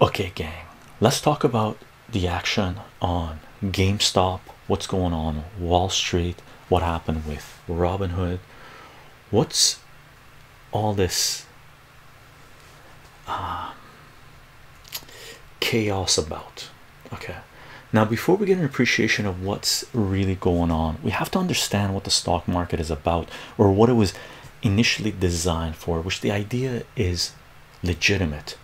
Okay, gang, let's talk about the action on GameStop, what's going on Wall Street, what happened with Robinhood, what's all this uh, chaos about. Okay, now before we get an appreciation of what's really going on, we have to understand what the stock market is about or what it was initially designed for, which the idea is legitimate.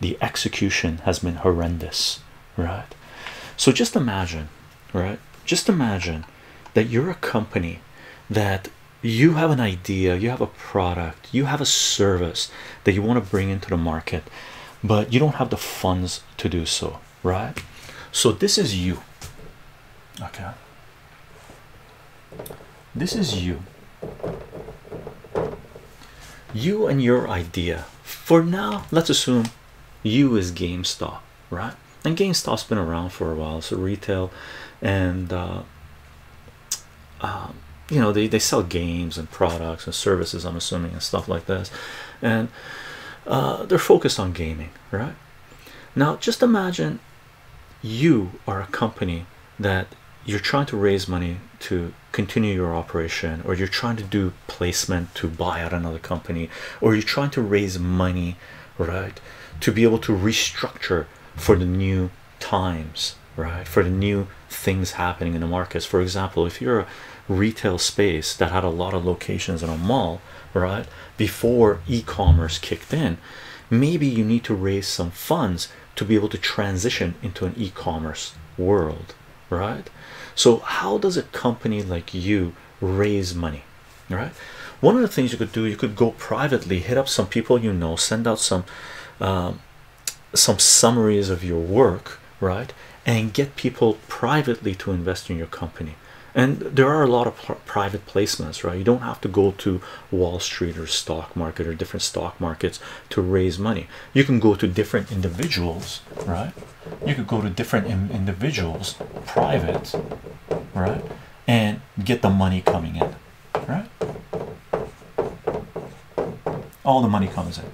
The execution has been horrendous, right? So just imagine, right? Just imagine that you're a company that you have an idea, you have a product, you have a service that you want to bring into the market, but you don't have the funds to do so, right? So this is you, okay? This is you. You and your idea. For now, let's assume you is GameStop, right? And GameStop's been around for a while, so retail and uh, uh, you know they, they sell games and products and services i'm assuming and stuff like this. And uh, they're focused on gaming right? Now just imagine you are a company that you're trying to raise money to continue your operation or you're trying to do placement to buy out another company or you're trying to raise money right to be able to restructure for the new times right? For the new things happening in the markets. For example if you're a retail space that had a lot of locations in a mall right before e-commerce kicked in maybe you need to raise some funds to be able to transition into an e-commerce world right? So how does a company like you raise money right? One of the things you could do you could go privately hit up some people you know send out some um, some summaries of your work right and get people privately to invest in your company. And there are a lot of private placements right? You don't have to go to wall street or stock market or different stock markets to raise money. You can go to different individuals right? You could go to different individuals private right and get the money coming in right? All the money comes in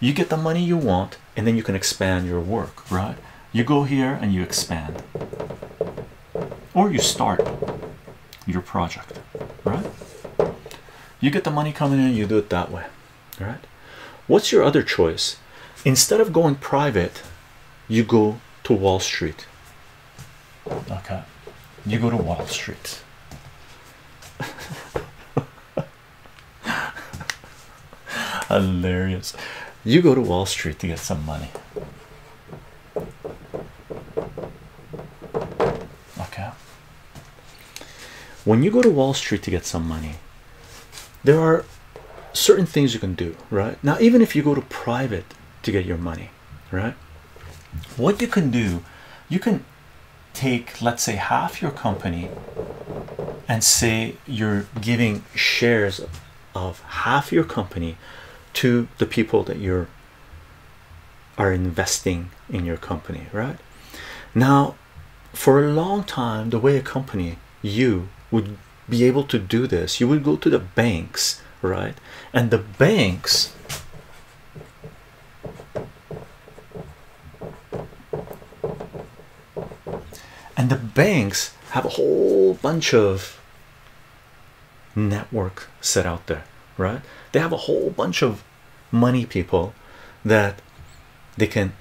you get the money you want and then you can expand your work right? You go here and you expand. Or you start your project right? You get the money coming in you do it that way right? What's your other choice? Instead of going private you go to wall street. Okay. You go to wall street. Hilarious you go to wall street to get some money. Okay. When you go to wall street to get some money there are certain things you can do right? Now even if you go to private to get your money right? What you can do you can take let's say half your company and say you're giving shares of half your company to the people that you're are investing in your company right? Now for a long time the way a company you would be able to do this you would go to the banks right? And the banks and the banks have a whole bunch of network set out there right? They have a whole bunch of money people that they can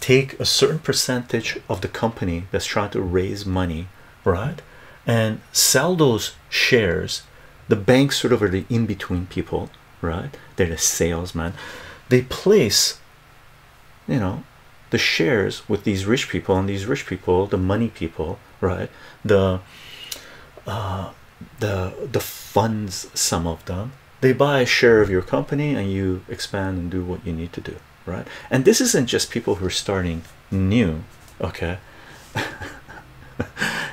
take a certain percentage of the company that's trying to raise money right? And sell those shares the banks sort of are the in-between people right? They're the salesman they place you know the shares with these rich people and these rich people the money people right? The uh the the funds some of them they buy a share of your company and you expand and do what you need to do right? And this isn't just people who are starting new okay?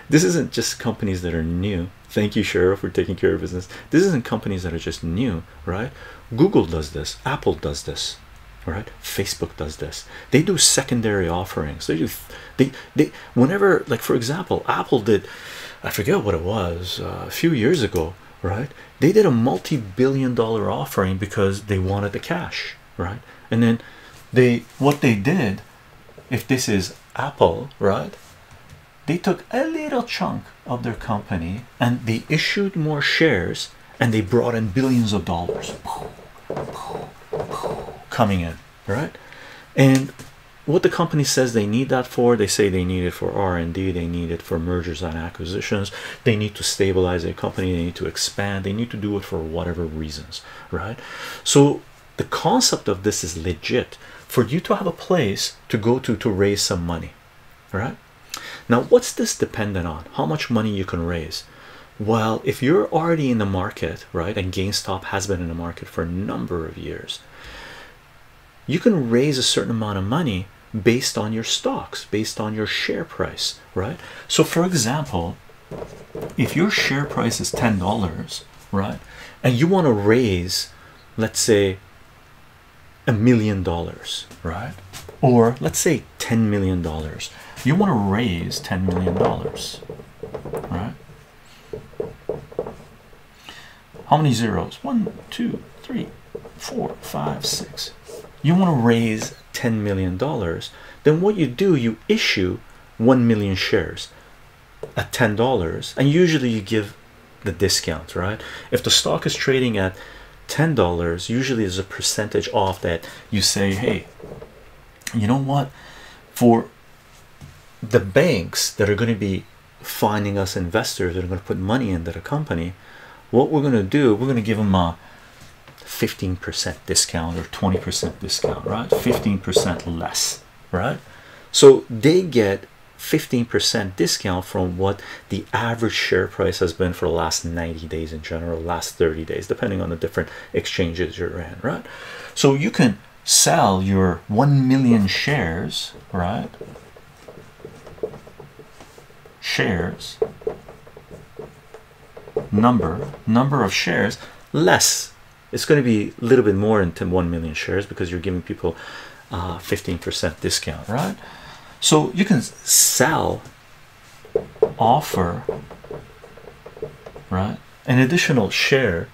This isn't just companies that are new. Thank you sheriff for taking care of business. This isn't companies that are just new right? Google does this. Apple does this right? Facebook does this. They do secondary offerings. They do they they whenever like for example apple did i forget what it was uh, a few years ago right they did a multi-billion dollar offering because they wanted the cash right and then they what they did if this is Apple, right? They took a little chunk of their company and they issued more shares and they brought in billions of dollars coming in, right? And what the company says they need that for, they say they need it for R&D, they need it for mergers and acquisitions, they need to stabilize their company, they need to expand, they need to do it for whatever reasons, right? So the concept of this is legit for you to have a place to go to to raise some money, right? Now, what's this dependent on? How much money you can raise? Well, if you're already in the market, right, and GameStop has been in the market for a number of years, you can raise a certain amount of money based on your stocks, based on your share price, right? So, for example, if your share price is ten dollars, right, and you want to raise, let's say, a million dollars, right, or let's say ten million dollars, you want to raise ten million dollars, right? How many zeros? One, two, three, four, five, six. You want to raise ten million dollars, then what you do, you issue one million shares at ten dollars, and usually you give the discount, right? If the stock is trading at ten dollars, usually there's a percentage off that you say, hey, you know what, for the banks that are going to be finding us investors that are going to put money into the company what we're going to do we're going to give them a 15% discount or 20% discount right? 15% less right? So they get 15% discount from what the average share price has been for the last 90 days in general last 30 days depending on the different exchanges you're in right? So you can sell your 1 million shares right? Shares number number of shares less it's going to be a little bit more than 1 million shares because you're giving people 15% uh, discount right? So you can sell offer right an additional share.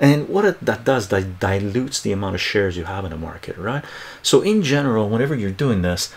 And what it, that does that dilutes the amount of shares you have in the market right? So in general whenever you're doing this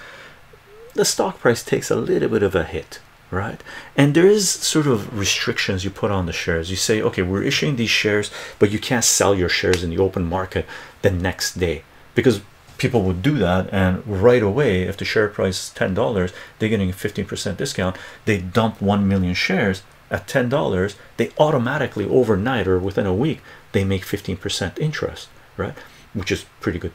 the stock price takes a little bit of a hit right? And there is sort of restrictions you put on the shares. You say okay we're issuing these shares but you can't sell your shares in the open market the next day. Because people would do that and right away if the share price is ten dollars they're getting a 15 percent discount. They dump 1 million shares at ten dollars they automatically overnight or within a week they make 15 percent interest right? Which is pretty good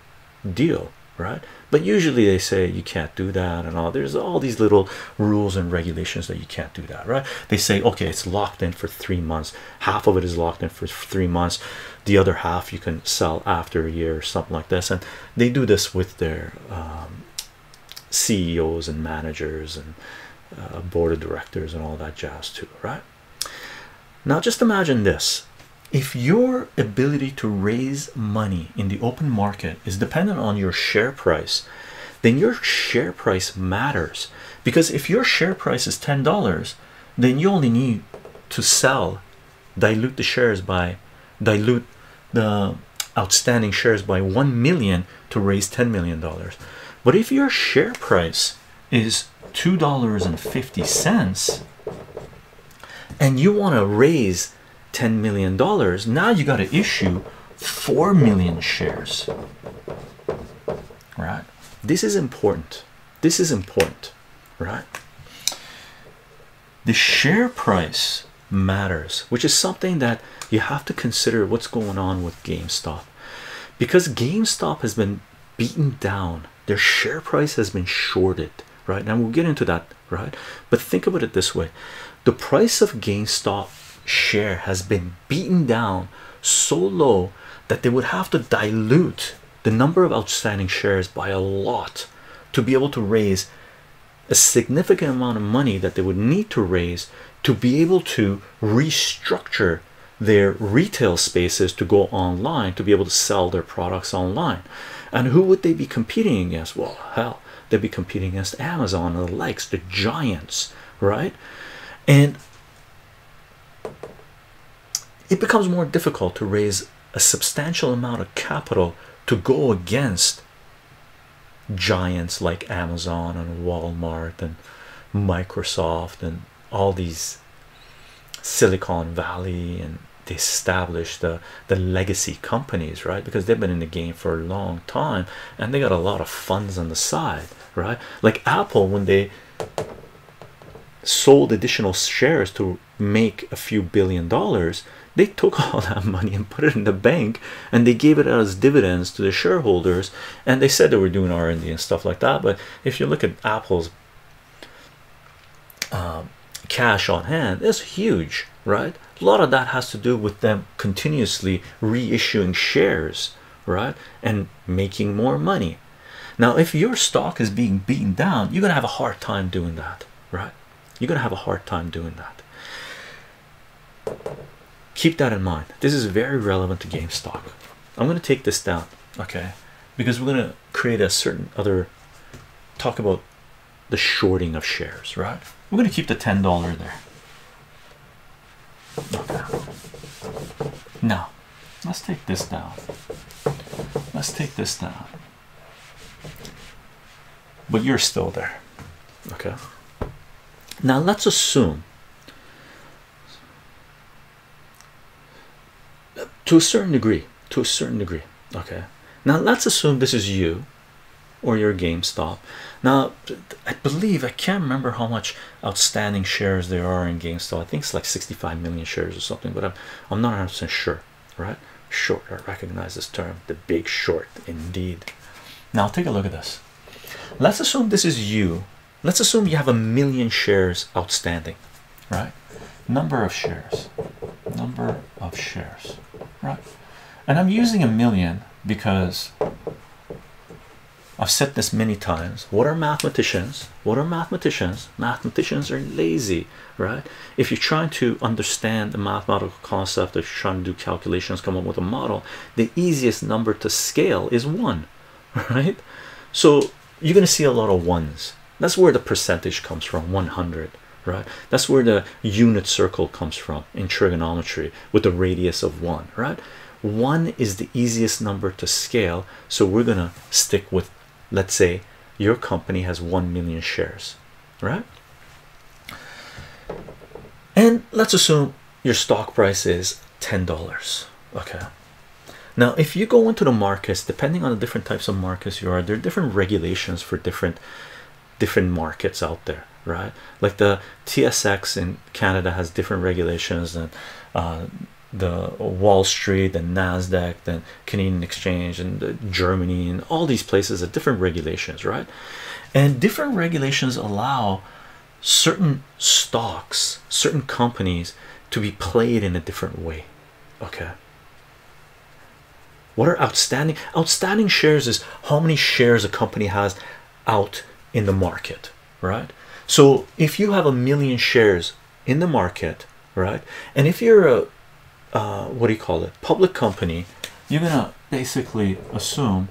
deal right but usually they say you can't do that and all. There's all these little rules and regulations that you can't do that right? They say okay it's locked in for three months. Half of it is locked in for three months. The other half you can sell after a year or something like this. And they do this with their um, CEOs and managers and uh, board of directors and all that jazz too right? Now just imagine this if your ability to raise money in the open market is dependent on your share price then your share price matters. Because if your share price is ten dollars then you only need to sell dilute the shares by dilute the outstanding shares by 1 million to raise 10 million dollars. But if your share price is two dollars and fifty cents and you want to raise 10 million dollars now you got to issue 4 million shares. Right? This is important. This is important. Right? The share price matters which is something that you have to consider what's going on with GameStop. Because GameStop has been beaten down their share price has been shorted. Right? Now we'll get into that right? But think about it this way. The price of GameStop share has been beaten down so low that they would have to dilute the number of outstanding shares by a lot to be able to raise a significant amount of money that they would need to raise to be able to restructure their retail spaces to go online to be able to sell their products online. And who would they be competing against? Well hell they'd be competing against Amazon and the likes the giants right? And it becomes more difficult to raise a substantial amount of capital to go against giants like Amazon and Walmart and Microsoft and all these Silicon Valley and they established the the legacy companies right? Because they've been in the game for a long time and they got a lot of funds on the side right? Like Apple when they sold additional shares to make a few billion dollars they took all that money and put it in the bank and they gave it as dividends to the shareholders and they said they were doing r&d and stuff like that but if you look at apple's um, cash on hand it's huge right? A lot of that has to do with them continuously reissuing shares right and making more money. Now if your stock is being beaten down you're gonna have a hard time doing that right? You're gonna have a hard time doing that keep that in mind. This is very relevant to GameStop. I'm gonna take this down okay? Because we're gonna create a certain other talk about the shorting of shares right? We're gonna keep the ten dollar there. Okay now. Let's take this down. Let's take this down. But you're still there. Okay. Now let's assume to a certain degree to a certain degree okay? Now let's assume this is you or your GameStop. Now I believe I can't remember how much outstanding shares there are in GameStop. I think it's like 65 million shares or something but I'm, I'm not 100% sure right? Short I recognize this term the big short indeed. Now take a look at this. Let's assume this is you. Let's assume you have a million shares outstanding right? Number of shares number of shares right? And I'm using a million because I've said this many times. What are mathematicians? What are mathematicians? Mathematicians are lazy right? If you're trying to understand the mathematical concept if you're trying to do calculations come up with a model the easiest number to scale is one right? So you're going to see a lot of ones. That's where the percentage comes from 100 right? That's where the unit circle comes from in trigonometry with the radius of one right? One is the easiest number to scale so we're gonna stick with let's say your company has 1 million shares right? And let's assume your stock price is ten dollars okay? Now if you go into the markets depending on the different types of markets you are there are different regulations for different different markets out there right? Like the TSX in Canada has different regulations than uh, the Wall Street and Nasdaq then Canadian Exchange and Germany and all these places have different regulations right? And different regulations allow certain stocks certain companies to be played in a different way okay? What are outstanding outstanding shares is how many shares a company has out in the market right so if you have a million shares in the market right and if you're a uh, what do you call it public company you're gonna basically assume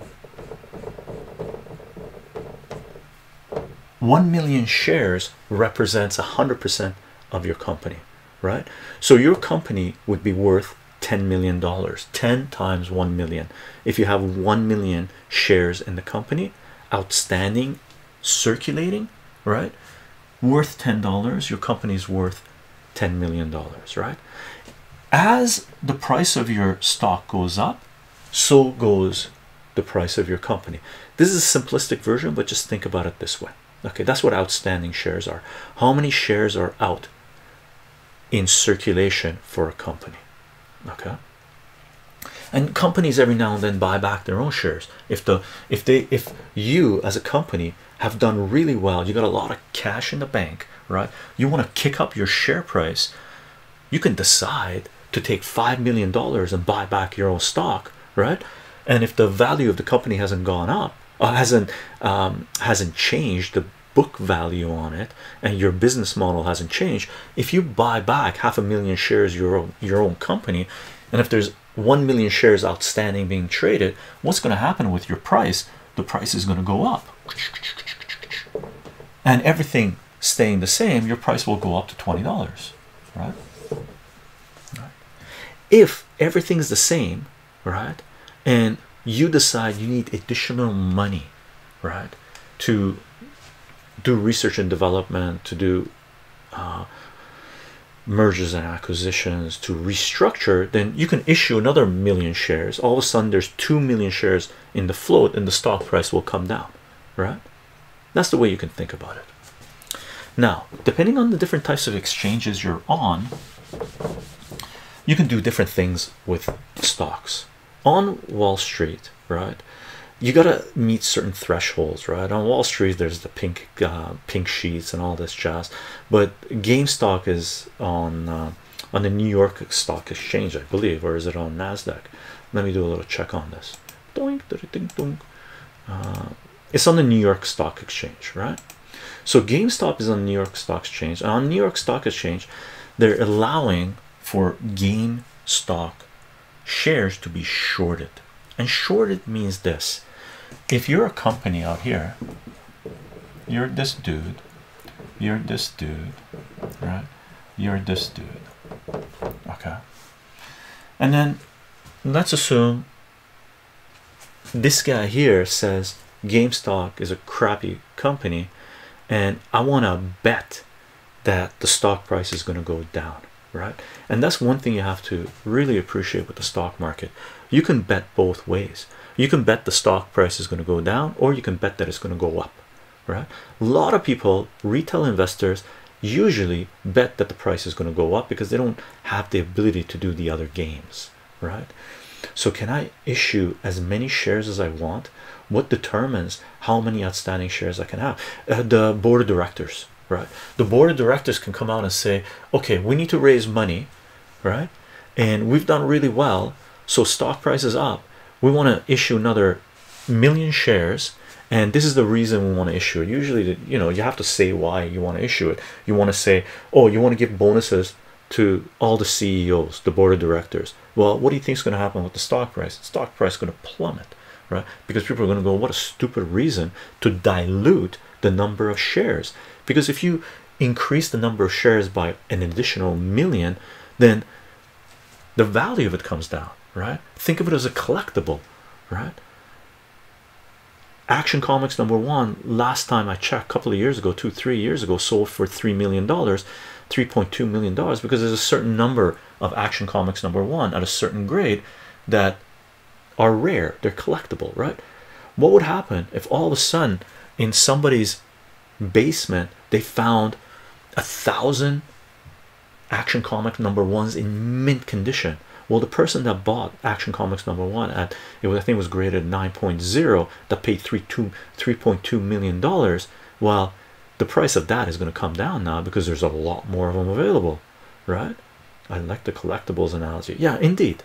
1 million shares represents a hundred percent of your company right? So your company would be worth 10 million dollars 10 times 1 million. If you have 1 million shares in the company outstanding circulating right worth ten dollars your company's worth 10 million dollars right? As the price of your stock goes up so goes the price of your company. This is a simplistic version but just think about it this way. Okay that's what outstanding shares are. How many shares are out in circulation for a company? Okay. And companies every now and then buy back their own shares. If the if they if you as a company have done really well you got a lot of cash in the bank right? You want to kick up your share price you can decide to take five million dollars and buy back your own stock right? And if the value of the company hasn't gone up uh, hasn't um, hasn't changed the book value on it and your business model hasn't changed if you buy back half a million shares your own your own company and if there's 1 million shares outstanding being traded what's going to happen with your price? The price is going to go up and everything staying the same your price will go up to $20 right? If everything's the same right and you decide you need additional money right to do research and development to do uh, mergers and acquisitions to restructure then you can issue another million shares. All of a sudden there's 2 million shares in the float and the stock price will come down right that's the way you can think about it now depending on the different types of exchanges you're on you can do different things with stocks on Wall Street, right? You gotta meet certain thresholds, right? On Wall Street, there's the pink, uh, pink sheets and all this jazz, but GameStop is on uh, on the New York Stock Exchange, I believe, or is it on Nasdaq? Let me do a little check on this. Doink, doink, doink. Uh, it's on the New York Stock Exchange, right? So GameStop is on New York Stock Exchange. And on New York Stock Exchange, they're allowing for GameStop shares to be shorted. And shorted means this if you're a company out here, you're this dude, you're this dude, right? You're this dude, okay? And then let's assume this guy here says GameStop is a crappy company, and I want to bet that the stock price is going to go down, right? And that's one thing you have to really appreciate with the stock market. You can bet both ways. You can bet the stock price is going to go down, or you can bet that it's going to go up, right? A lot of people, retail investors, usually bet that the price is going to go up because they don't have the ability to do the other games, right? So, can I issue as many shares as I want? What determines how many outstanding shares I can have? Uh, the board of directors, right? The board of directors can come out and say, okay, we need to raise money, right? And we've done really well, so stock price is up. We want to issue another million shares, and this is the reason we want to issue it. Usually, you know, you have to say why you want to issue it. You want to say, oh, you want to give bonuses to all the CEOs, the board of directors. Well, what do you think is going to happen with the stock price? The stock price is going to plummet, right? Because people are going to go, what a stupid reason to dilute the number of shares. Because if you increase the number of shares by an additional million, then the value of it comes down, right? Think of it as a collectible, right? Action Comics number one, last time I checked, a couple of years ago, two, three years ago, sold for three million dollars, 3.2 million dollars because there's a certain number of Action Comics number one at a certain grade that are rare, they're collectible, right? What would happen if all of a sudden in somebody's basement they found a thousand Action Comic number ones in mint condition? Well, the person that bought Action Comics number one at it was I think it was graded 9.0 that paid 3.2 million dollars. Well, the price of that is going to come down now because there's a lot more of them available, right? I like the collectibles analogy. Yeah, indeed,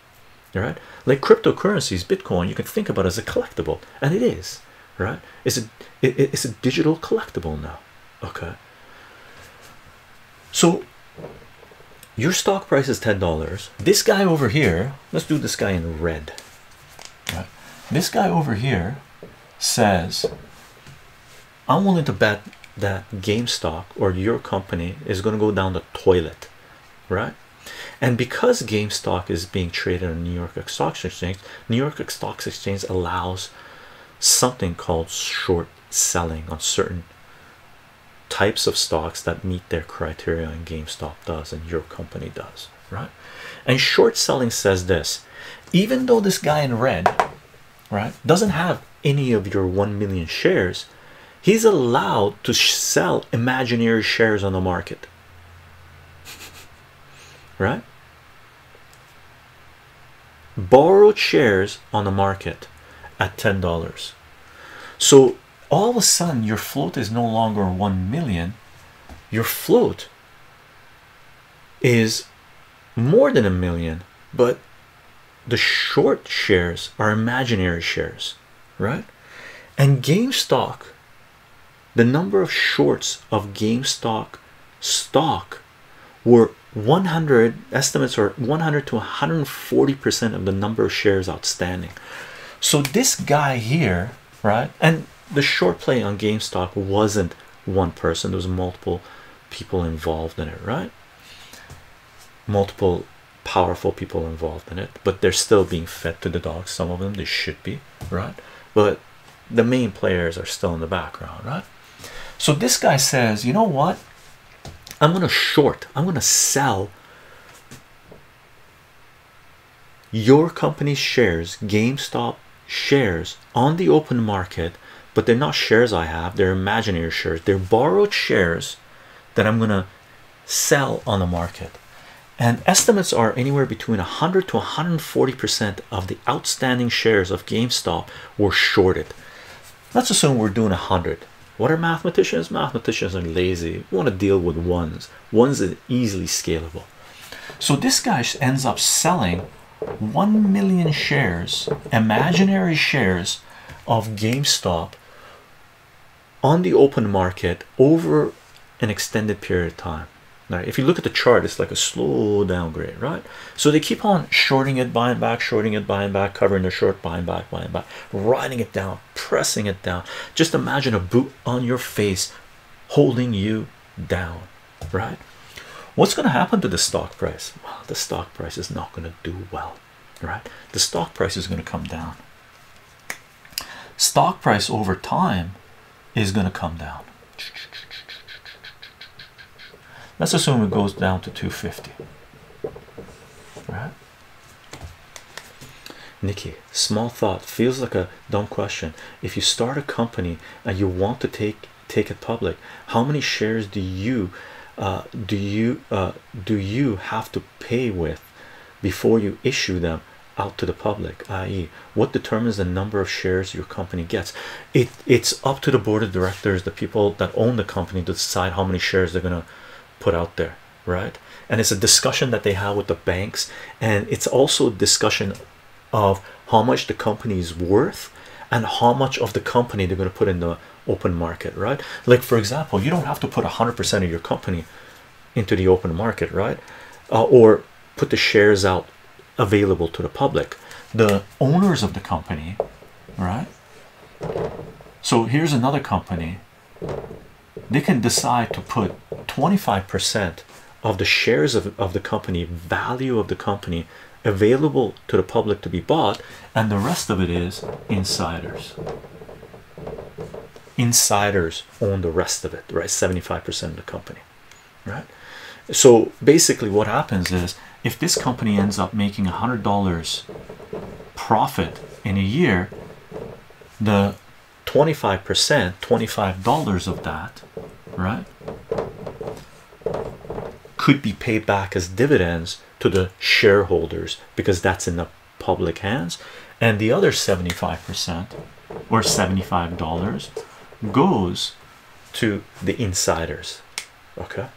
right? Like cryptocurrencies, Bitcoin, you can think about as a collectible, and it is, right? It's a it, it's a digital collectible now. Okay. So your stock price is ten dollars. This guy over here, let's do this guy in red. Right? This guy over here says, I'm willing to bet that GameStop or your company is going to go down the toilet, right? And because GameStop is being traded on New York Stock Exchange, New York Stock Exchange allows something called short selling on certain types of stocks that meet their criteria, and GameStop does, and your company does, right? And short selling says this even though this guy in red, right, doesn't have any of your 1 million shares, he's allowed to sell imaginary shares on the market right? Borrowed shares on the market at ten dollars. So all of a sudden your float is no longer 1 million. Your float is more than a million but the short shares are imaginary shares right? And GameStop the number of shorts of GameStop stock were 100 estimates are 100 to 140 percent of the number of shares outstanding. So this guy here right and the short play on GameStop wasn't one person. There was multiple people involved in it right? Multiple powerful people involved in it but they're still being fed to the dogs some of them. They should be right? But the main players are still in the background, right? So this guy says, you know what? I'm gonna short, I'm gonna sell your company's shares, GameStop shares on the open market, but they're not shares I have, they're imaginary shares, they're borrowed shares that I'm gonna sell on the market. And estimates are anywhere between 100 to 140 percent of the outstanding shares of GameStop were shorted. Let's assume we're doing 100. What are mathematicians? Mathematicians are lazy. We want to deal with ones. Ones is easily scalable. So this guy ends up selling 1 million shares, imaginary shares of GameStop on the open market over an extended period of time. Now, if you look at the chart, it's like a slow downgrade, right? So they keep on shorting it, buying back, shorting it, buying back, covering the short, buying back, buying back, riding it down, pressing it down. Just imagine a boot on your face holding you down, right? What's going to happen to the stock price? Well, the stock price is not going to do well, right? The stock price is going to come down. Stock price over time is going to come down. Let's assume it goes down to 250. Right? Nikki, small thought feels like a dumb question. If you start a company and you want to take take it public, how many shares do you uh, do you uh, do you have to pay with before you issue them out to the public? I.e., what determines the number of shares your company gets? It it's up to the board of directors, the people that own the company, to decide how many shares they're gonna put out there right? And it's a discussion that they have with the banks and it's also a discussion of how much the company is worth and how much of the company they're going to put in the open market right? Like for example you don't have to put 100% of your company into the open market right? Uh, or put the shares out available to the public. The owners of the company right? So here's another company they can decide to put 25% of the shares of, of the company value of the company available to the public to be bought and the rest of it is insiders. Insiders own the rest of it right? 75% of the company right? So basically what happens is if this company ends up making a hundred dollars profit in a year the 25 percent 25 dollars of that right. Could be paid back as dividends to the shareholders because that's in the public hands. And the other 75 percent or 75 dollars goes to the insiders okay?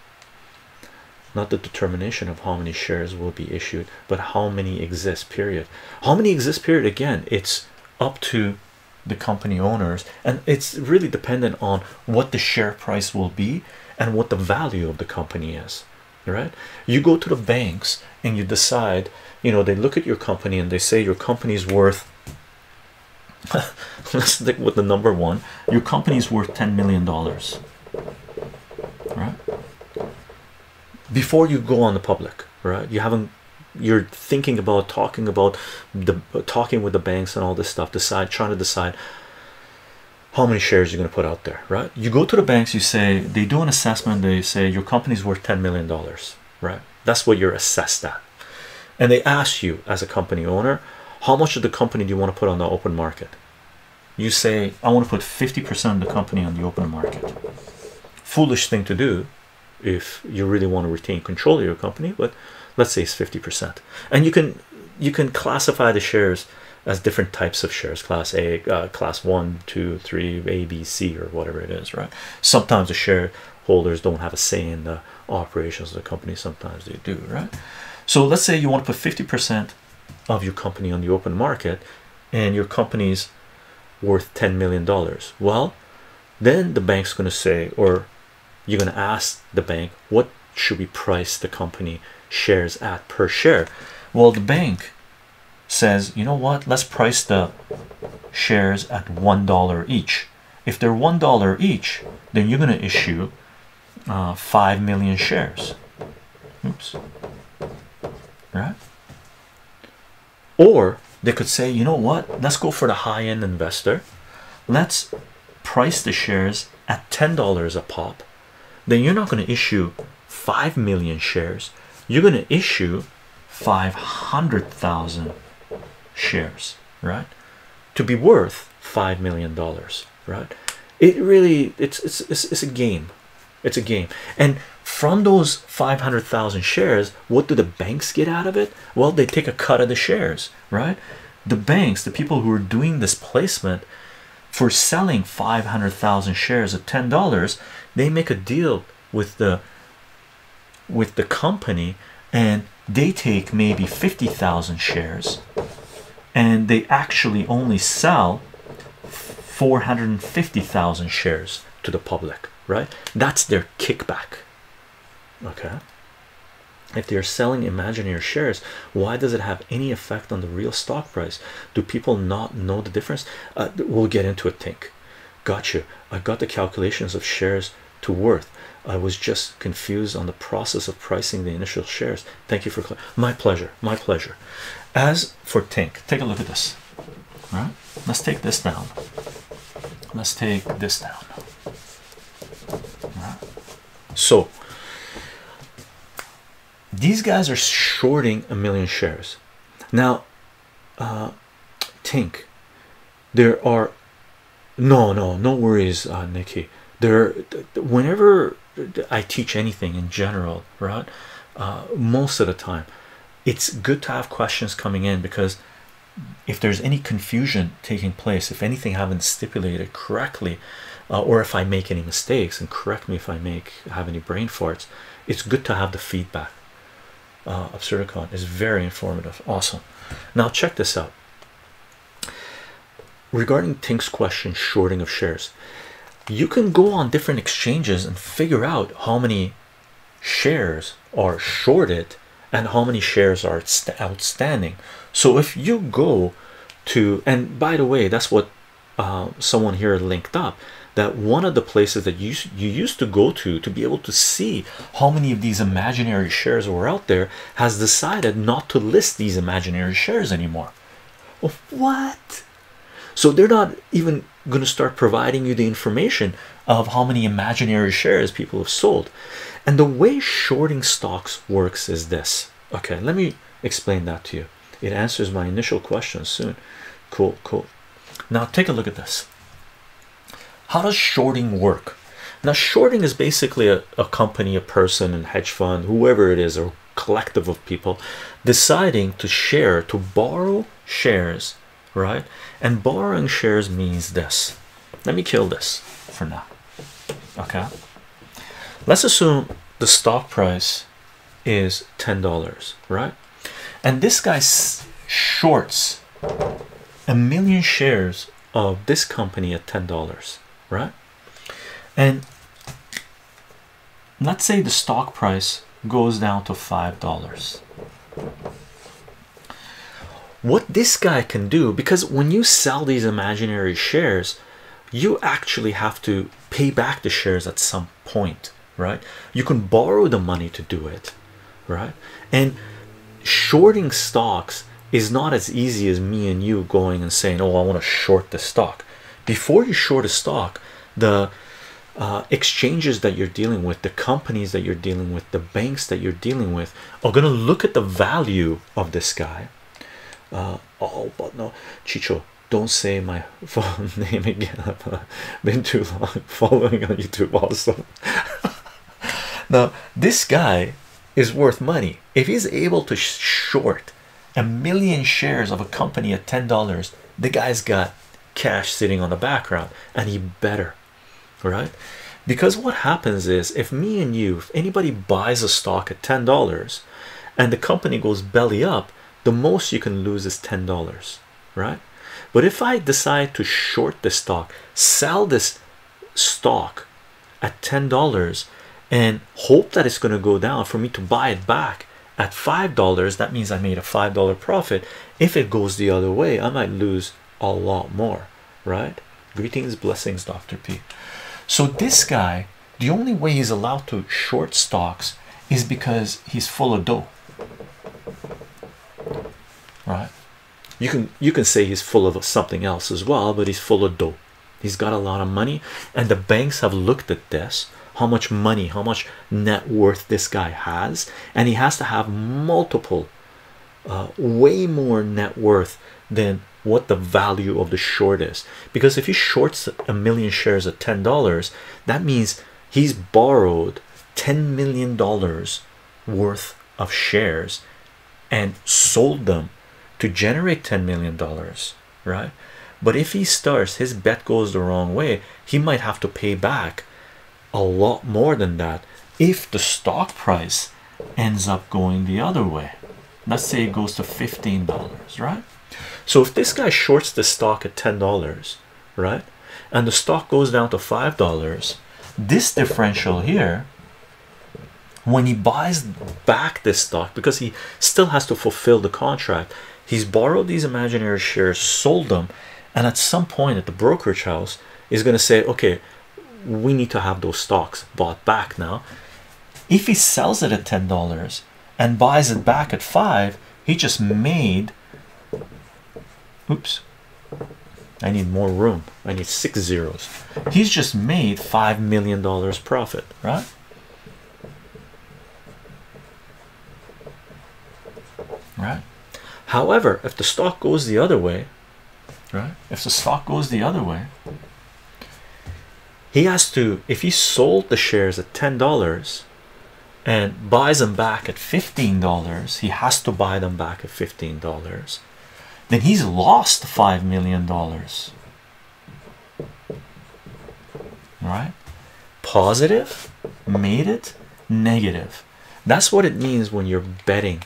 Not the determination of how many shares will be issued but how many exist period. How many exist period? Again it's up to the company owners and it's really dependent on what the share price will be and what the value of the company is right? You go to the banks and you decide you know they look at your company and they say your company's worth let's stick with the number one your company's worth 10 million dollars right? Before you go on the public right? You haven't you're thinking about talking about the talking with the banks and all this stuff decide trying to decide how many shares you're going to put out there right? You go to the banks you say they do an assessment they say your company's worth 10 million dollars right? That's what you're assessed at. And they ask you as a company owner how much of the company do you want to put on the open market? You say i want to put 50 percent of the company on the open market. Foolish thing to do if you really want to retain control of your company but let's say it's 50 percent. And you can you can classify the shares as different types of shares class a uh, class one two three a b c or whatever it is right? Sometimes the shareholders don't have a say in the operations of the company. Sometimes they do right? So let's say you want to put 50 percent of your company on the open market and your company's worth 10 million dollars. Well then the bank's going to say or you're going to ask the bank what should we price the company shares at per share. Well the bank says you know what? Let's price the shares at one dollar each. If they're one dollar each then you're going to issue uh, five million shares. Oops. Right? Or they could say you know what? Let's go for the high-end investor. Let's price the shares at $10 a pop. Then you're not going to issue 5 million shares you're going to issue 500,000 shares right? To be worth 5 million dollars right? It really it's, it's it's it's a game. It's a game. And from those 500,000 shares what do the banks get out of it? Well they take a cut of the shares right? The banks the people who are doing this placement for selling 500,000 shares at $10 they make a deal with the with the company and they take maybe 50,000 shares. And they actually only sell 450,000 shares to the public right? That's their kickback. Okay? If they're selling imaginary shares why does it have any effect on the real stock price? Do people not know the difference? Uh, we'll get into it think got you. I got the calculations of shares to worth i was just confused on the process of pricing the initial shares. Thank you for my pleasure my pleasure. As for tink take a look at this. Right? Let's take this down. Let's take this down. So these guys are shorting a million shares. Now uh tink there are no no no worries uh nikki. There whenever i teach anything in general right? Uh most of the time it's good to have questions coming in because if there's any confusion taking place if anything haven't stipulated correctly uh, or if i make any mistakes and correct me if i make have any brain farts it's good to have the feedback. Uh, of Certicon is very informative. Awesome. Now check this out. Regarding Tink's question shorting of shares you can go on different exchanges and figure out how many shares are shorted and how many shares are outstanding. So if you go to and by the way that's what uh, someone here linked up that one of the places that you you used to go to to be able to see how many of these imaginary shares were out there has decided not to list these imaginary shares anymore. What? So they're not even going to start providing you the information of how many imaginary shares people have sold. And the way shorting stocks works is this. Okay let me explain that to you. It answers my initial question soon. Cool cool. Now take a look at this. How does shorting work? Now shorting is basically a, a company a person and hedge fund whoever it is or collective of people deciding to share to borrow shares right? And borrowing shares means this. Let me kill this for now okay? Let's assume the stock price is ten dollars right? And this guy shorts a million shares of this company at ten dollars right? And let's say the stock price goes down to five dollars what this guy can do because when you sell these imaginary shares you actually have to pay back the shares at some point right? You can borrow the money to do it right? And shorting stocks is not as easy as me and you going and saying oh i want to short the stock. Before you short a stock the uh, exchanges that you're dealing with the companies that you're dealing with the banks that you're dealing with are going to look at the value of this guy uh, oh but no. Chycho don't say my name again. I've been too long following on youtube also. Now this guy is worth money. If he's able to short a million shares of a company at ten dollars the guy's got cash sitting on the background and he better right? Because what happens is if me and you if anybody buys a stock at ten dollars and the company goes belly up the most you can lose is ten dollars right? But if I decide to short the stock sell this stock at ten dollars and hope that it's going to go down for me to buy it back at five dollars that means I made a five dollar profit. If it goes the other way I might lose a lot more right? Greetings blessings dr p. So this guy the only way he's allowed to short stocks is because he's full of dough right. You can you can say he's full of something else as well but he's full of dough. He's got a lot of money and the banks have looked at this how much money how much net worth this guy has and he has to have multiple uh, way more net worth than what the value of the short is. Because if he shorts a million shares at ten dollars that means he's borrowed ten million dollars worth of shares and sold them to generate 10 million dollars right? But if he starts his bet goes the wrong way he might have to pay back a lot more than that if the stock price ends up going the other way. Let's say it goes to 15 dollars right? So if this guy shorts the stock at 10 dollars right and the stock goes down to five dollars this differential here when he buys back this stock because he still has to fulfill the contract he's borrowed these imaginary shares sold them and at some point at the brokerage house is going to say okay we need to have those stocks bought back now. If he sells it at ten dollars and buys it back at five he just made oops I need more room. I need six zeros. He's just made five million dollars profit right? Right however if the stock goes the other way right? If the stock goes the other way he has to if he sold the shares at ten dollars and buys them back at fifteen dollars he has to buy them back at fifteen dollars. Then he's lost five million dollars. Right? Positive made it negative. That's what it means when you're betting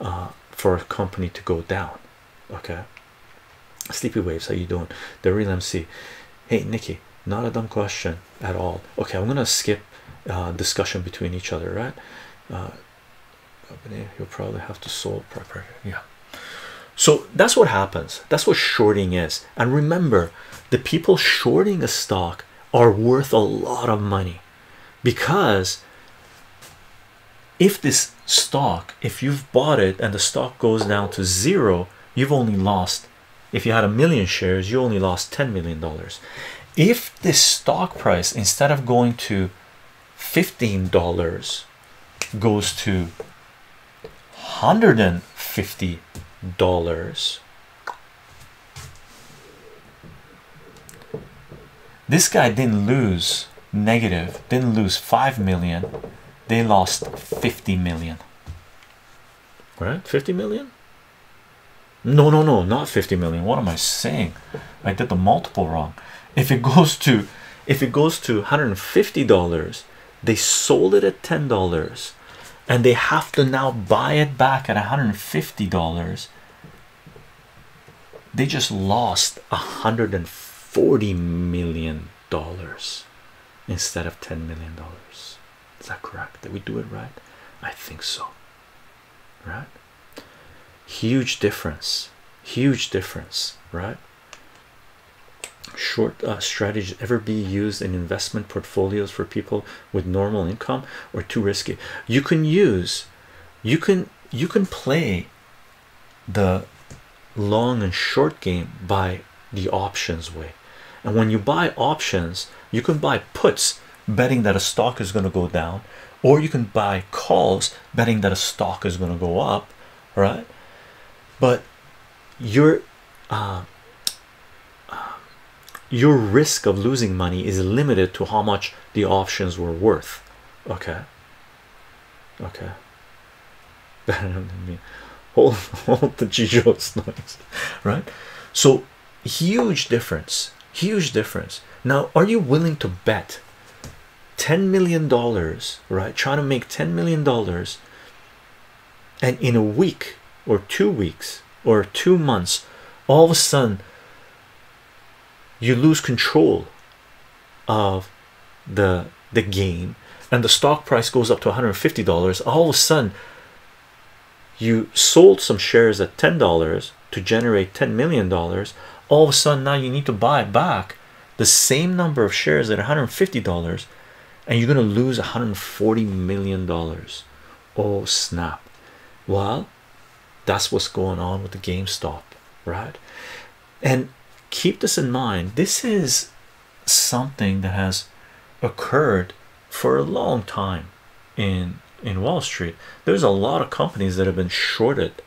uh, for a company to go down okay? Sleepy waves how you doing? The real mc hey nikki not a dumb question at all. Okay i'm gonna skip uh, discussion between each other right? Uh, you'll probably have to solve proper yeah. So that's what happens. That's what shorting is. And remember the people shorting a stock are worth a lot of money. Because if this stock if you've bought it and the stock goes down to zero you've only lost if you had a million shares you only lost 10 million dollars. If this stock price instead of going to 15 dollars goes to 150 dollars this guy didn't lose negative didn't lose 5 million they lost 50 million. Right? 50 million? No no no not 50 million. What am i saying? I did the multiple wrong. If it goes to if it goes to 150 dollars they sold it at 10 dollars and they have to now buy it back at 150 dollars. They just lost 140 million dollars instead of 10 million dollars is that correct? Did we do it right? I think so. Right? Huge difference. Huge difference right? Short uh, strategies ever be used in investment portfolios for people with normal income or too risky. You can use you can you can play the long and short game by the options way. And when you buy options you can buy puts betting that a stock is going to go down or you can buy calls betting that a stock is going to go up right? But your uh, your risk of losing money is limited to how much the options were worth okay? Okay. Hold, hold the Gijo's noise right? So huge difference huge difference. Now are you willing to bet 10 million dollars right? Trying to make 10 million dollars and in a week or two weeks or two months all of a sudden you lose control of the the game and the stock price goes up to 150 dollars. All of a sudden you sold some shares at ten dollars to generate 10 million dollars. All of a sudden now you need to buy back the same number of shares at 150 dollars and you're going to lose 140 million dollars. Oh snap. Well that's what's going on with the GameStop right? And keep this in mind this is something that has occurred for a long time in in Wall Street. There's a lot of companies that have been shorted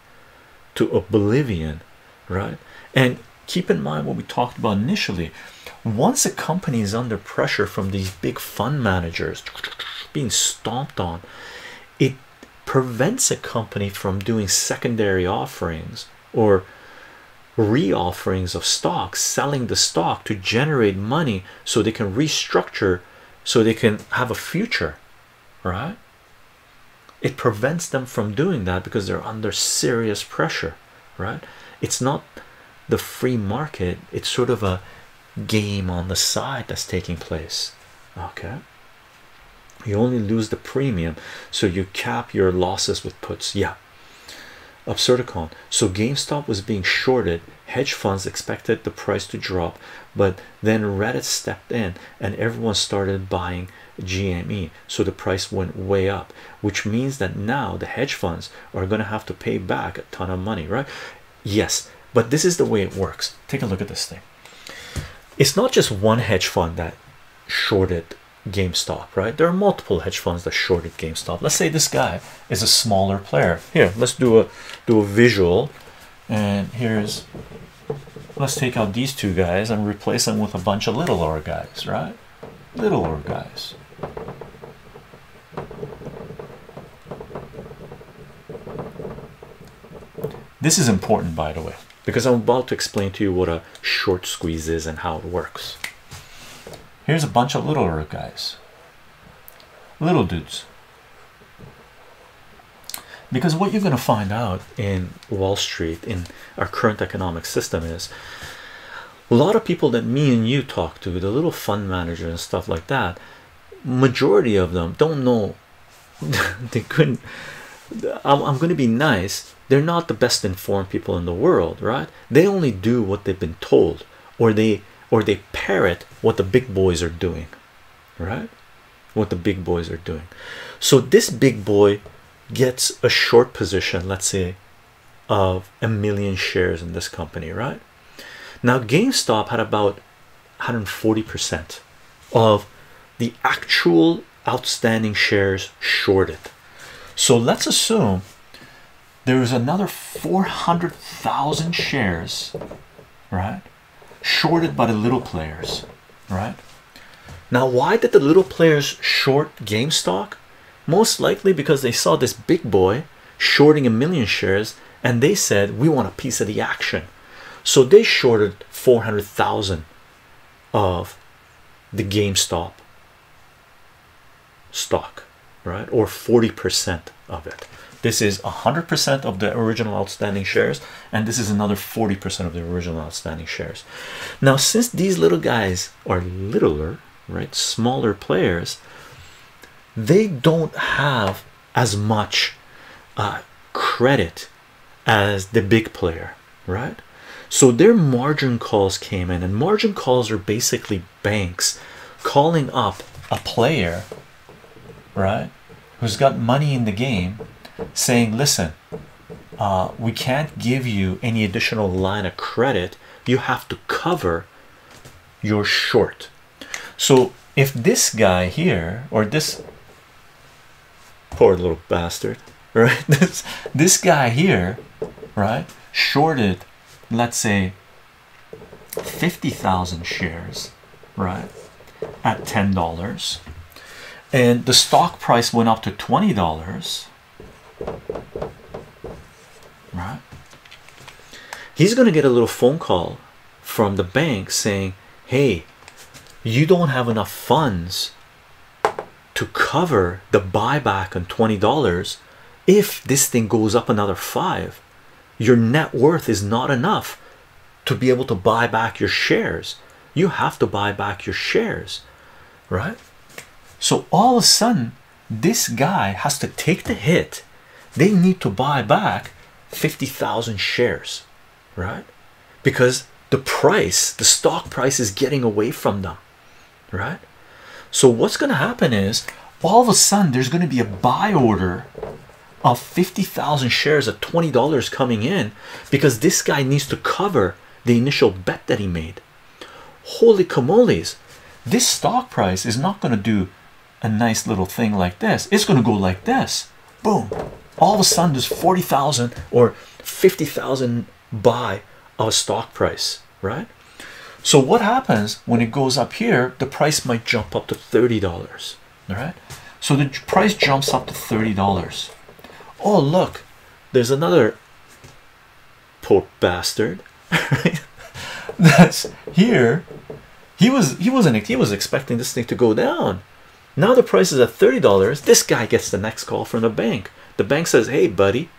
to oblivion right? And keep in mind what we talked about initially once a company is under pressure from these big fund managers being stomped on it prevents a company from doing secondary offerings or re-offerings of stocks selling the stock to generate money so they can restructure so they can have a future right? It prevents them from doing that because they're under serious pressure right? It's not the free market it's sort of a game on the side that's taking place. Okay. You only lose the premium so you cap your losses with puts. Yeah. Absurdicon. So gamestop was being shorted. Hedge funds expected the price to drop but then reddit stepped in and everyone started buying gme so the price went way up which means that now the hedge funds are going to have to pay back a ton of money right? Yes but this is the way it works. Take a look at this thing it's not just one hedge fund that shorted GameStop, right? There are multiple hedge funds that shorted GameStop. Let's say this guy is a smaller player. Here, let's do a do a visual, and here's let's take out these two guys and replace them with a bunch of littler guys, right? Littler guys. This is important, by the way, because I'm about to explain to you what a short squeeze is and how it works. Here's a bunch of littler guys, little dudes. Because what you're going to find out in Wall Street, in our current economic system, is a lot of people that me and you talk to, the little fund managers and stuff like that, majority of them don't know they couldn't. I'm, I'm going to be nice. They're not the best informed people in the world right? They only do what they've been told or they or they parrot what the big boys are doing right? What the big boys are doing. So this big boy gets a short position let's say of a million shares in this company right? Now GameStop had about 140 percent of the actual outstanding shares shorted so let's assume there is another 400,000 shares, right? Shorted by the little players, right? Now, why did the little players short GameStop? Most likely because they saw this big boy shorting a million shares and they said, We want a piece of the action. So they shorted 400,000 of the GameStop stock, right? Or 40% of it this is 100% of the original outstanding shares and this is another 40% of the original outstanding shares now since these little guys are littler right smaller players they don't have as much uh, credit as the big player right so their margin calls came in and margin calls are basically banks calling up a player right who's got money in the game saying listen uh, we can't give you any additional line of credit. You have to cover your short. So if this guy here or this poor little bastard right this this guy here right shorted let's say 50,000 shares right at ten dollars and the stock price went up to twenty dollars. Right? He's going to get a little phone call from the bank saying hey you don't have enough funds to cover the buyback on $20 if this thing goes up another five your net worth is not enough to be able to buy back your shares. You have to buy back your shares. Right so all of a sudden this guy has to take the hit they need to buy back 50,000 shares, right? Because the price, the stock price is getting away from them, right? So, what's going to happen is all of a sudden there's going to be a buy order of 50,000 shares at $20 coming in because this guy needs to cover the initial bet that he made. Holy camoles, this stock price is not going to do a nice little thing like this, it's going to go like this. Boom, all of a sudden, there's 40,000 or 50,000 buy of a stock price, right? So, what happens when it goes up here? The price might jump up to $30, all right? So, the price jumps up to $30. Oh, look, there's another poor bastard right? that's here he was he wasn't he was expecting this thing to go down now the price is at $30 this guy gets the next call from the bank. The bank says hey buddy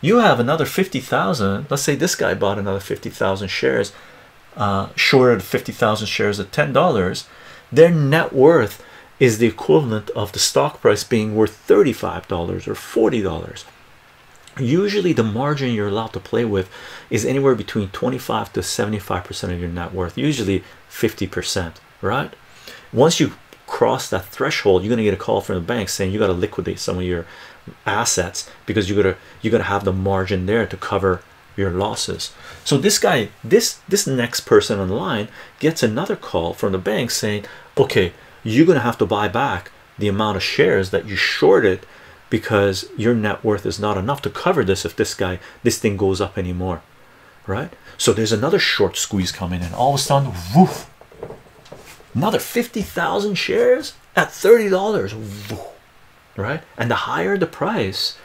you have another 50,000 let's say this guy bought another 50,000 shares uh shorted 50,000 shares at $10 their net worth is the equivalent of the stock price being worth $35 or $40 usually the margin you're allowed to play with is anywhere between 25 to 75 percent of your net worth usually 50 percent right? Once you cross that threshold you're going to get a call from the bank saying you got to liquidate some of your assets because you got to you got to have the margin there to cover your losses. So this guy this this next person on the line gets another call from the bank saying okay you're going to have to buy back the amount of shares that you shorted because your net worth is not enough to cover this if this guy this thing goes up anymore. Right? So there's another short squeeze coming in. All of a sudden woof another 50,000 shares at $30 right? And the higher the price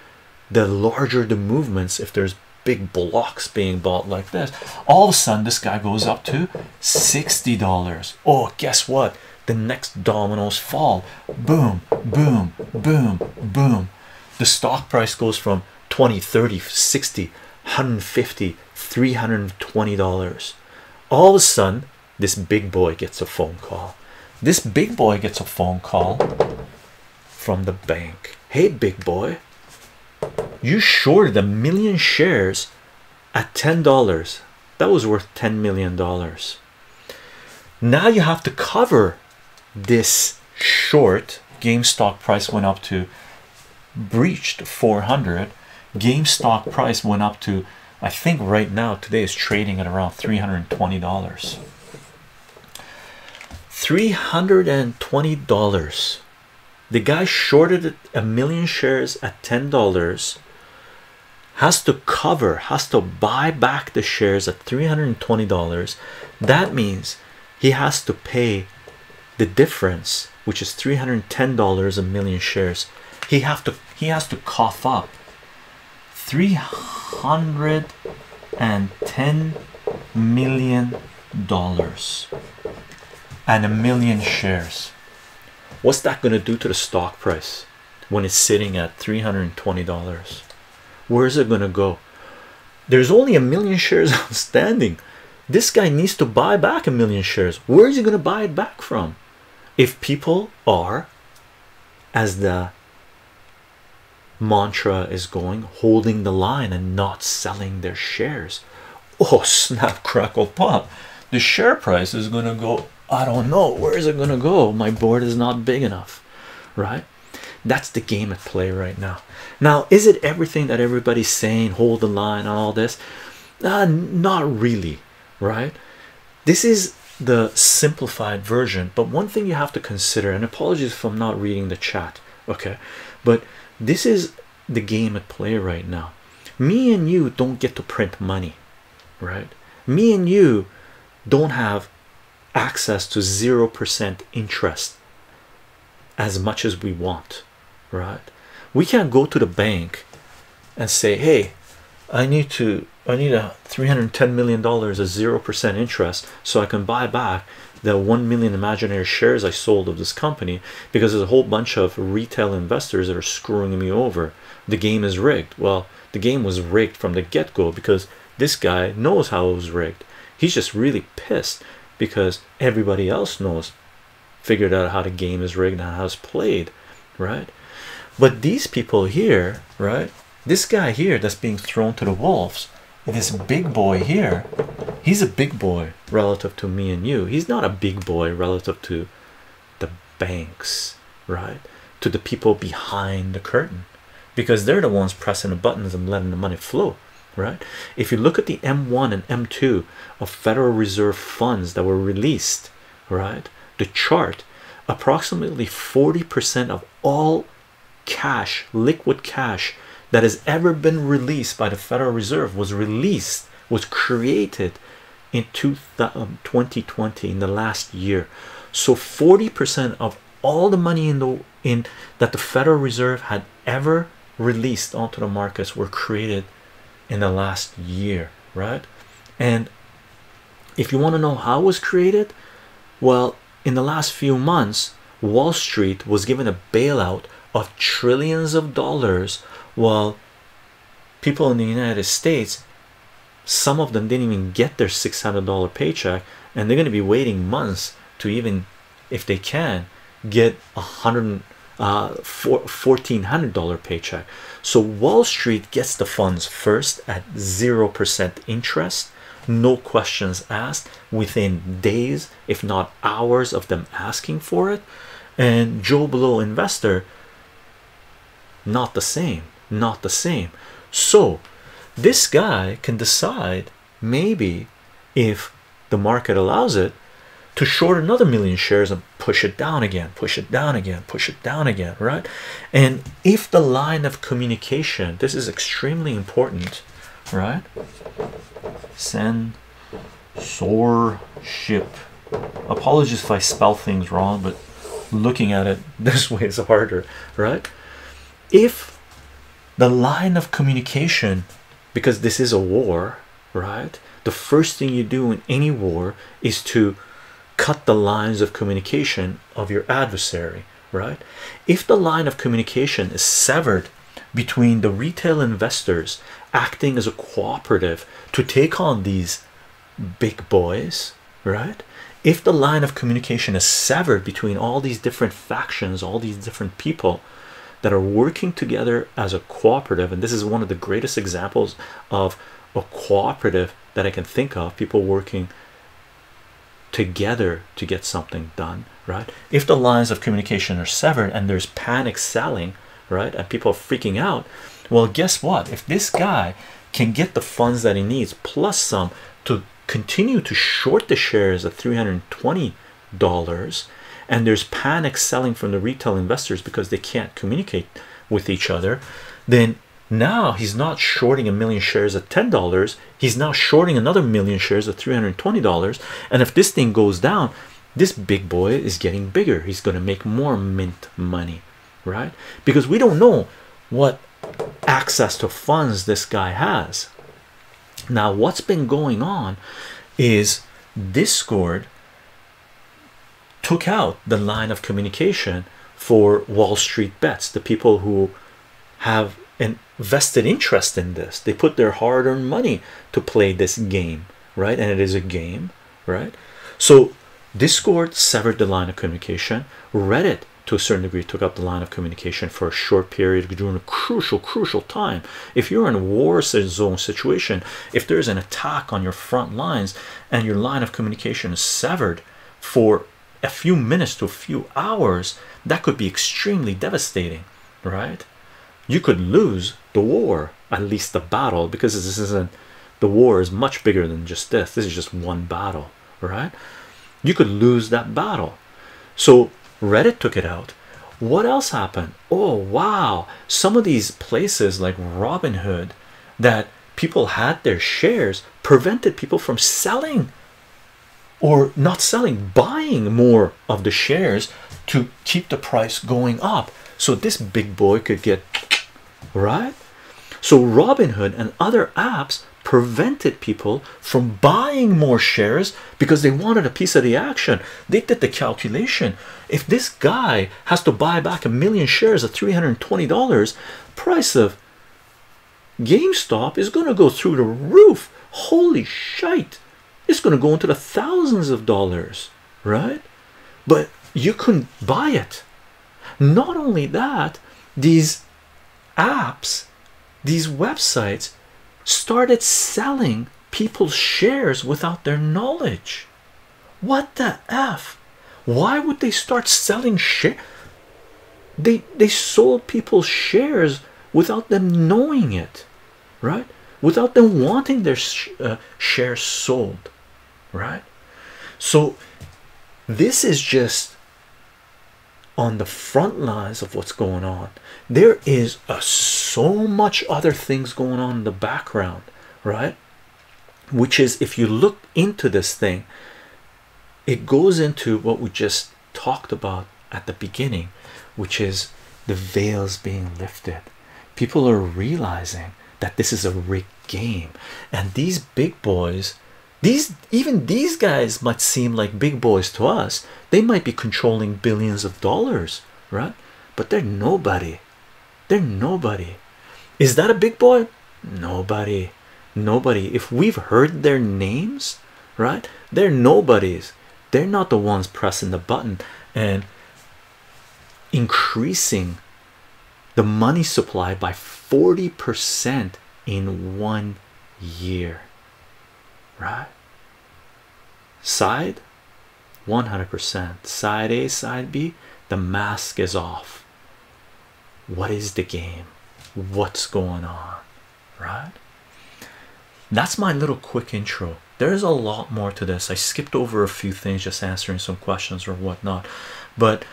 the larger the movements if there's big blocks being bought like this. All of a sudden this guy goes up to $60 oh guess what? The next dominoes fall. Boom boom boom boom. The stock price goes from 20 30 60 150 320 dollars. All of a sudden this big boy gets a phone call. This big boy gets a phone call from the bank. Hey big boy you shorted a million shares at ten dollars. That was worth 10 million dollars. Now you have to cover this short. GameStop price went up to breached 400 GameStop price went up to I think right now today is trading at around $320 $320 the guy shorted a million shares at $10 has to cover has to buy back the shares at $320 that means he has to pay the difference which is $310 a million shares. He have to he has to cough up 310 million dollars and a million shares. What's that going to do to the stock price when it's sitting at 320 dollars? Where is it going to go? There's only a million shares outstanding. This guy needs to buy back a million shares. Where is he going to buy it back from? If people are as the mantra is going holding the line and not selling their shares. Oh snap crackle pop. The share price is going to go i don't know. Where is it going to go? My board is not big enough right? That's the game at play right now. Now is it everything that everybody's saying hold the line all this? Uh, not really right? This is the simplified version but one thing you have to consider and apologies if i'm not reading the chat okay? But this is the game at play right now. Me and you don't get to print money right? Me and you don't have access to zero percent interest as much as we want right? We can't go to the bank and say hey i need to i need a 310 million dollars zero percent interest so i can buy back the 1 million imaginary shares i sold of this company because there's a whole bunch of retail investors that are screwing me over. The game is rigged. Well the game was rigged from the get-go because this guy knows how it was rigged. He's just really pissed because everybody else knows figured out how the game is rigged and how it's played right? But these people here right this guy here that's being thrown to the wolves this big boy here he's a big boy relative to me and you. He's not a big boy relative to the banks right to the people behind the curtain because they're the ones pressing the buttons and letting the money flow right? If you look at the m1 and m2 of federal reserve funds that were released right the chart approximately 40% of all cash liquid cash that has ever been released by the federal reserve was released was created in 2020 um, in the last year. So 40% of all the money in the in that the federal reserve had ever released onto the markets were created in the last year right? And if you want to know how it was created well in the last few months wall street was given a bailout of trillions of dollars while people in the united states some of them didn't even get their $600 paycheck and they're going to be waiting months to even if they can get a hundred uh fourteen hundred dollar paycheck. So wall street gets the funds first at zero percent interest no questions asked within days if not hours of them asking for it. And joe blow investor not the same not the same. So this guy can decide maybe if the market allows it to short another million shares and push it down again push it down again push it down again right? And if the line of communication this is extremely important right? Send soar ship. Apologies if I spell things wrong but looking at it this way is harder right? If the line of communication because this is a war right? The first thing you do in any war is to cut the lines of communication of your adversary right? If the line of communication is severed between the retail investors acting as a cooperative to take on these big boys right? If the line of communication is severed between all these different factions all these different people that are working together as a cooperative and this is one of the greatest examples of a cooperative that I can think of people working together to get something done right? If the lines of communication are severed and there's panic selling right and people are freaking out well guess what? If this guy can get the funds that he needs plus some to continue to short the shares at 320 dollars and there's panic selling from the retail investors because they can't communicate with each other then now he's not shorting a million shares at ten dollars. He's now shorting another million shares at 320 dollars. And if this thing goes down this big boy is getting bigger. He's going to make more mint money right? Because we don't know what access to funds this guy has. Now what's been going on is discord took out the line of communication for wall street bets the people who have an vested interest in this. They put their hard-earned money to play this game right? And it is a game right? So discord severed the line of communication. Reddit to a certain degree took up the line of communication for a short period during a crucial crucial time. If you're in a war zone situation if there's an attack on your front lines and your line of communication is severed for a few minutes to a few hours that could be extremely devastating right you could lose the war at least the battle because this isn't the war is much bigger than just this. This is just one battle right? You could lose that battle. So reddit took it out. What else happened? Oh wow. Some of these places like robinhood that people had their shares prevented people from selling or not selling buying more of the shares to keep the price going up. So this big boy could get right? So robinhood and other apps prevented people from buying more shares because they wanted a piece of the action. They did the calculation. If this guy has to buy back a million shares at 320 dollars price of GameStop is going to go through the roof. Holy shite. It's going to go into the thousands of dollars right? But you couldn't buy it. Not only that these apps these websites started selling people's shares without their knowledge what the f why would they start selling share they they sold people's shares without them knowing it right without them wanting their uh, shares sold, right? So, this is just on the front lines of what's going on. There is a, so much other things going on in the background, right? Which is, if you look into this thing, it goes into what we just talked about at the beginning, which is the veils being lifted. People are realizing that this is a rigged game, and these big boys, these even these guys might seem like big boys to us. They might be controlling billions of dollars, right? But they're nobody. They're nobody. Is that a big boy? Nobody. Nobody. If we've heard their names, right? They're nobodies. They're not the ones pressing the button and increasing the money supply by 40% in one year, right? Side 100%, side A, side B, the mask is off. What is the game? What's going on, right? That's my little quick intro. There's a lot more to this. I skipped over a few things just answering some questions or whatnot, but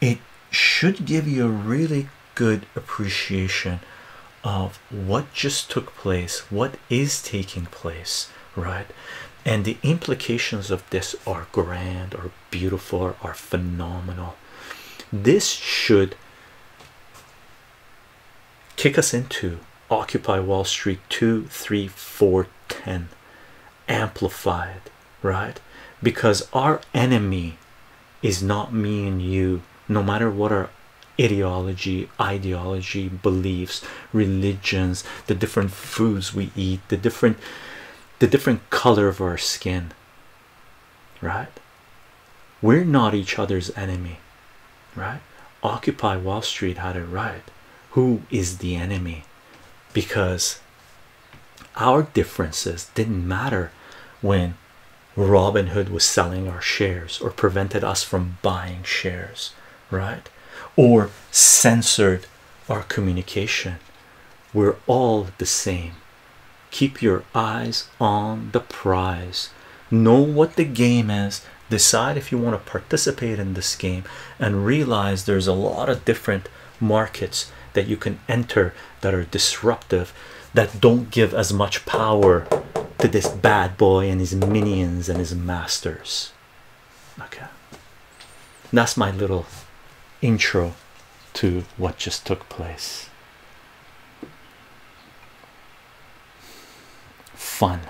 it should give you a really good appreciation of what just took place, what is taking place, right? And the implications of this are grand, or beautiful, or phenomenal. This should kick us into Occupy Wall Street 2, 3, 4, 10 amplified, right? Because our enemy is not me and you, no matter what our ideology, ideology, beliefs, religions, the different foods we eat, the different the different color of our skin, right? We're not each other's enemy, right? Occupy Wall Street had it right. Who is the enemy? Because our differences didn't matter when Robinhood was selling our shares or prevented us from buying shares, right? Or censored our communication. We're all the same. Keep your eyes on the prize. Know what the game is. Decide if you want to participate in this game and realize there's a lot of different markets that you can enter that are disruptive that don't give as much power to this bad boy and his minions and his masters. Okay, that's my little intro to what just took place. Fun.